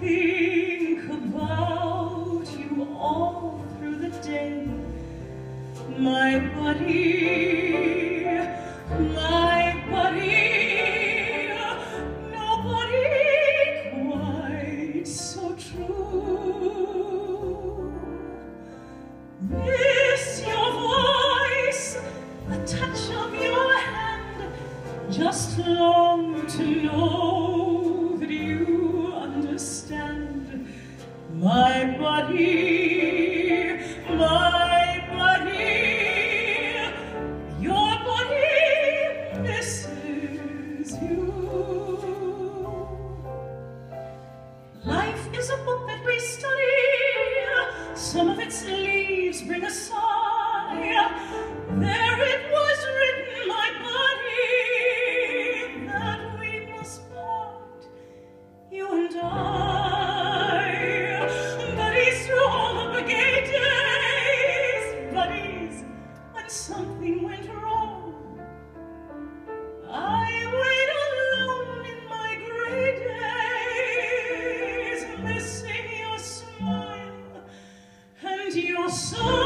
think about you all through the day. My buddy, my buddy, nobody quite so true. Miss your voice, the touch of your hand, just long to know that you understand. My buddy, my buddy, your buddy misses you. Life is a book that we study. And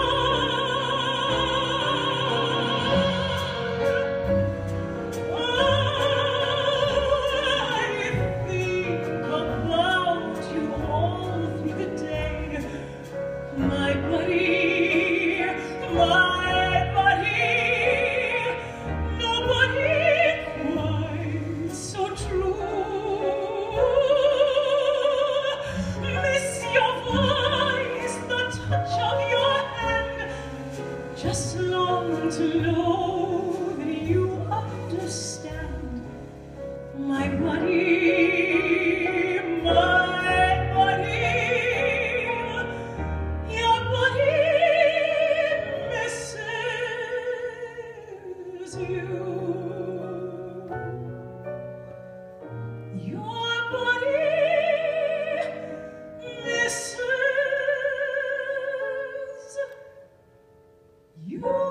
You.